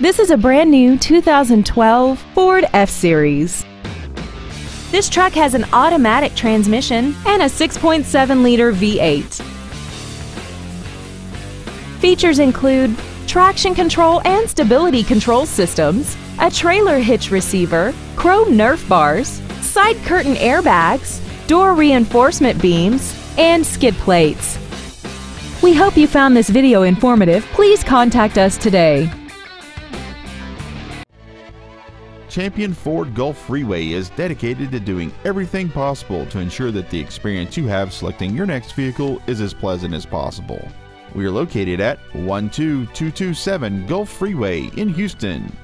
This is a brand new 2012 Ford F-Series. This truck has an automatic transmission and a 6.7-liter V8. Features include traction control and stability control systems, a trailer hitch receiver, chrome Nerf bars, side curtain airbags, door reinforcement beams, and skid plates. We hope you found this video informative. Please contact us today. Champion Ford Gulf Freeway is dedicated to doing everything possible to ensure that the experience you have selecting your next vehicle is as pleasant as possible. We are located at 12227 Gulf Freeway in Houston.